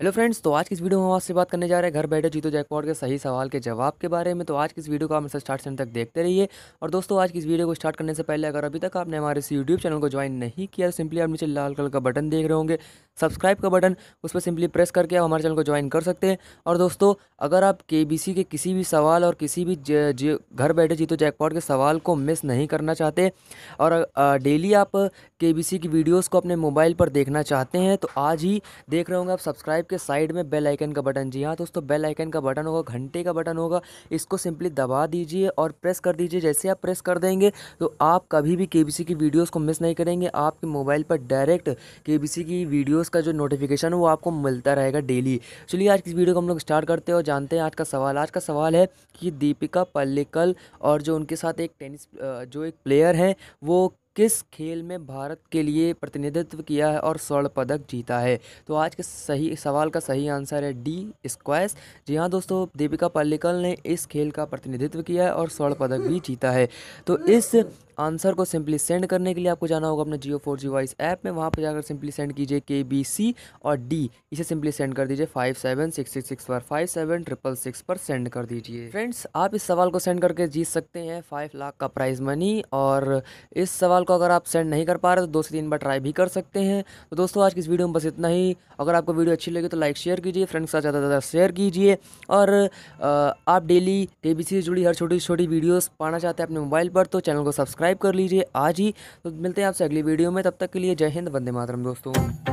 Hello friends तो आज की इस वीडियो में आपसे बात करने जा रहे हैं घर बैठे जीतो जैकपॉट के सही सवाल के जवाब के बारे में। तो आज की इस वीडियो को आप मेरे स्टार्ट से तक देखते रहिए। और दोस्तों, आज की इस वीडियो को स्टार्ट करने से पहले, अगर अभी तक आपने हमारे इस यूट्यूब चैनल को ज्वाइन नहीं किया तो सिंपली आप नीचे लाल कलर का बटन देख रहे होंगे, सब्सक्राइब का बटन, उस पर सिंपली प्रेस करके आप हमारे चैनल को ज्वाइन कर सकते हैं। और दोस्तों, अगर आप के के किसी भी सवाल और किसी भी घर बैठे जीतो जैकपॉट के सवाल को मिस नहीं करना चाहते, और डेली आप के की वीडियोज़ को अपने मोबाइल पर देखना चाहते हैं तो आज ही देख रहे होंगे आप सब्सक्राइब के साइड में बेल आइकन का बटन। जी हाँ दोस्तों, बेल आइकन का बटन होगा, घंटे का बटन होगा। इसको सिंपली दबा दीजिए और प्रेस कर दीजिए। जैसे आप प्रेस कर देंगे तो आप कभी भी के की वीडियोज़ को मिस नहीं करेंगे। आपके मोबाइल पर डायरेक्ट के की वीडियोज़ का जो नोटिफिकेशन है, वो आपको मिलता रहेगा डेली। चलिए, आज की वीडियो को हम लोग स्टार्ट करते हैं और जानते हैं आज का सवाल। आज का सवाल है कि दीपिका पल्लिकल और जो उनके साथ एक टेनिस जो एक प्लेयर है, वो किस खेल में भारत के लिए प्रतिनिधित्व किया है और स्वर्ण पदक जीता है? तो आज के सही, सवाल का सही आंसर है डी स्क्वैश जी हाँ दोस्तों, दीपिका पल्लिकल ने इस खेल का प्रतिनिधित्व किया है और स्वर्ण पदक भी जीता है। तो इस आंसर को सिंपली सेंड करने के लिए आपको जाना होगा अपने Jio four G voice app में। वहाँ पर जाकर सिंपली सेंड कीजिए के बी सी और डी। इसे सिंपली सेंड कर दीजिए five seven six six six पर, फाइव सेवन ट्रिपल सिक्स पर सेंड कर दीजिए। फ्रेंड्स, आप इस सवाल को सेंड करके जीत सकते हैं फाइव लाख का प्राइज़ मनी और इस सवाल को अगर आप सेंड नहीं कर पा रहे तो दो से तीन बार ट्राई भी कर सकते हैं। तो दोस्तों, आज की इस वीडियो में बस इतना ही। अगर आपको वीडियो अच्छी लगी तो लाइक, शेयर कीजिए, फ्रेंड्स के साथ ज़्यादा से ज़्यादा शेयर कीजिए और आप डेली के बी सी से जुड़ी हर छोटी छोटी वीडियोज़ पाना चाहते हैं अपने मोबाइल पर तो चैनल को सब्सक्राइब कर लीजिए आज ही। तो मिलते हैं आपसे अगली वीडियो में, तब तक के लिए जय हिंद, वंदे मातरम दोस्तों।